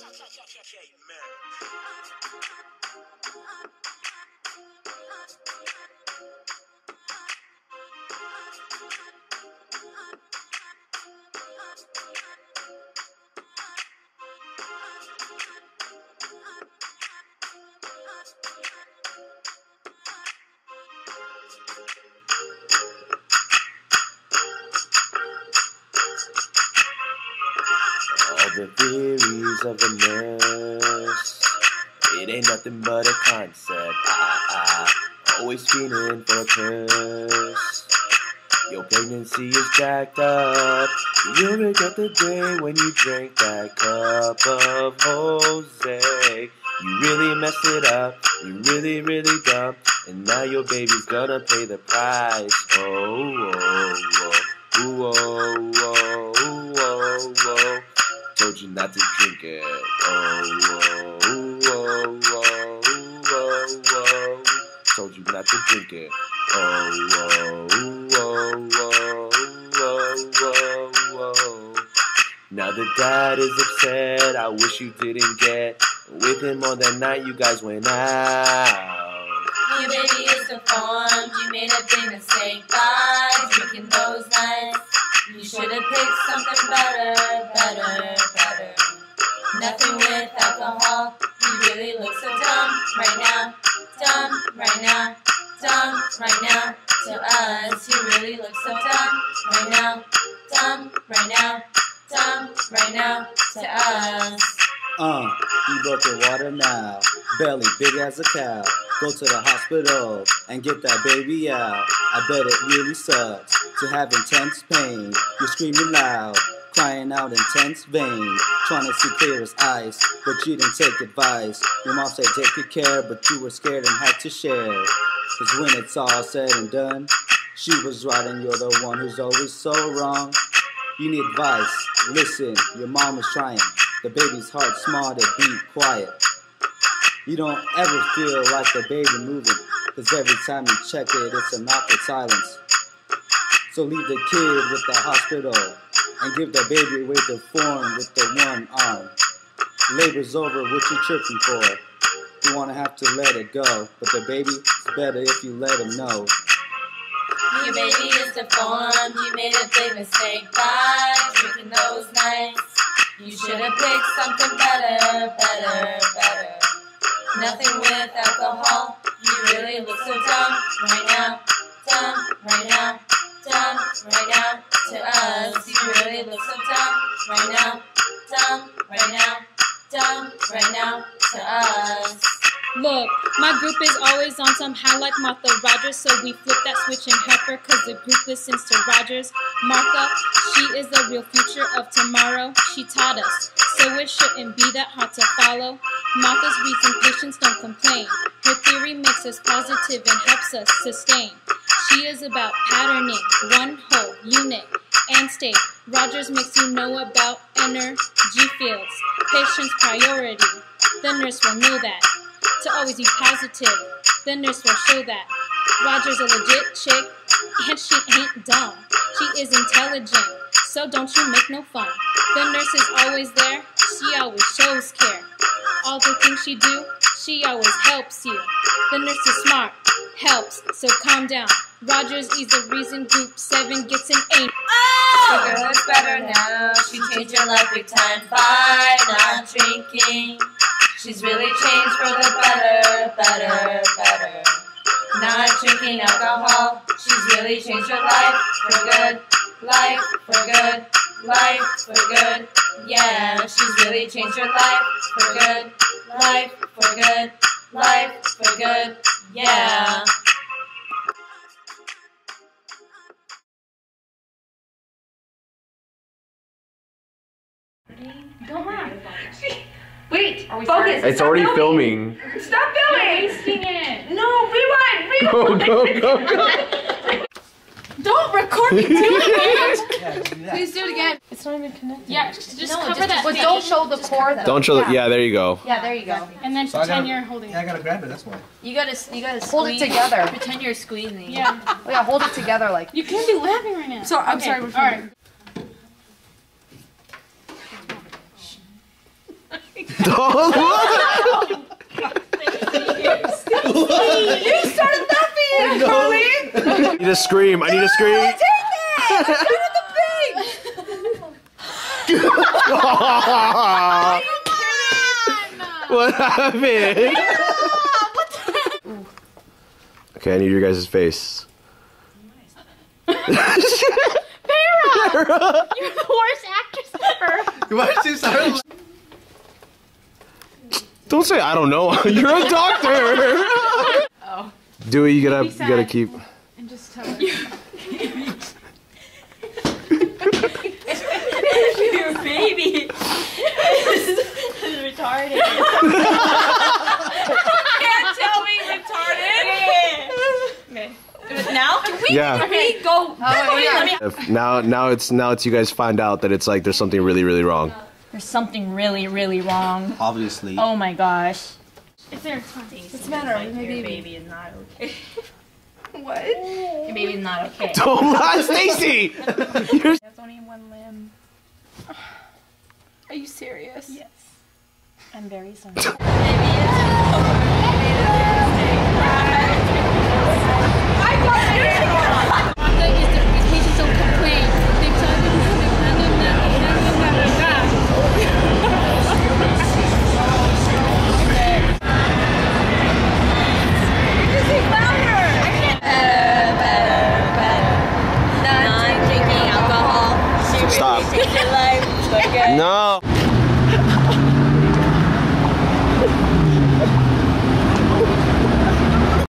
All the theories of a nurse. It ain't nothing but a concept. Ah, ah, always feeling for a purse. Your pregnancy is jacked up. You'll regret the day when you drank that cup of Jose. You really messed it up. You really, really dumb. And now your baby's gonna pay the price. Oh, oh, oh. Oh, oh, Told you not to drink it. Oh, oh, oh, oh, ooh, oh, oh. Told you not to drink it. Oh, oh, ooh, oh, oh, oh, oh, oh. Now the dad is upset. I wish you didn't get with him on that night you guys went out. Your baby is deformed. You made a big mistake by drinking those nights. You should have picked something better, better, better. Nothing with alcohol. You really look so dumb right now. Dumb right now. Dumb right now. To us, you really look so dumb right now. Dumb right now. Dumb right now. To us. Uh, you broke your water now. Belly big as a cow. Go to the hospital and get that baby out. I bet it really sucks to have intense pain. You're screaming loud, crying out intense vein. Trying to see clear as ice, but you didn't take advice. Your mom said take good care, but you were scared and had to share. Cause when it's all said and done, she was right and you're the one who's always so wrong. You need advice. Listen, your mom is trying. The baby's heart small to beat quiet. You don't ever feel like the baby moving, cause every time you check it, it's an awkward silence. So leave the kid with the hospital and give the baby away to form with the one arm. Labor's over, what you tripping for? You wanna have to let it go, but the baby. baby's better if you let him know. Your baby is deformed. You made a big mistake by drinking those nights. You should have picked something better, better, better. Nothing with alcohol. You really look so dumb right now. Dumb right now. Right now. To us, you really look so dumb right now. Dumb right now. Dumb right now. To us. Look, my group is always on some high like Martha Rogers, so we flip that switch and help her cause the group listens to Rogers. Martha, she is the real future of tomorrow. She taught us, so it shouldn't be that hard to follow. Martha's reason patients don't complain. Her theory makes us positive and helps us sustain. She is about patterning, one whole unit and state. Rogers makes you know about energy fields, patient's priority. The nurse will know that to always be positive. The nurse will show that. Roger's a legit chick, and she ain't dumb. She is intelligent, so don't you make no fun. The nurse is always there, she always shows care. All the things she do, she always helps you. The nurse is smart, helps, so calm down. Rogers is the reason group 7 gets an 8. The girl is better now. She changed her life big time by not drinking. She's really changed for the better, better, better. Not drinking alcohol. She's really changed her life for good, life for good, life for good. Yeah, she's really changed her life for good, life for good, life for good. Yeah. Don't laugh. Wait, Are we focus. It's Stop already filming. filming. Stop filming. Wasting it. No, rewind, Go, rewind. go, go, go. Don't record me doing it. Yeah, do. Please do it again. It's not even connected. Yeah, just No, cover just- that. But don't show the cord though. Don't show the. Yeah, there you go. Yeah, there you go. And then So I pretend gotta- you're holding Yeah, I it. gotta grab it, that's why. You gotta, you gotta Hold it squeeze- together. Pretend you're squeezing. Yeah. Oh yeah, hold it together like. You can't be laughing right now. So- I'm Okay, sorry, we're All right. You started laughing, Carly. I need a scream. I need a scream. Take it. Go with the what happened? Okay, I need your guys' face. You're the worst actress ever. Why did you start? Don't say I don't know. You're a doctor. Oh. Dewey, you gotta you gotta keep. And just tell her. Your baby is retarded. Can't tell me retarded. Okay. Now can we? Yeah. Can we go? Oh, yeah. let me- If now now it's now it's you guys find out that it's like there's something really really wrong. There's something really, really wrong. Obviously. Oh my gosh. If they're what's the matter? Like, your baby is not okay. what? Your is not okay. Don't lie, Stacy. There's only one limb. Are you serious? Yes. I'm very sorry. I No.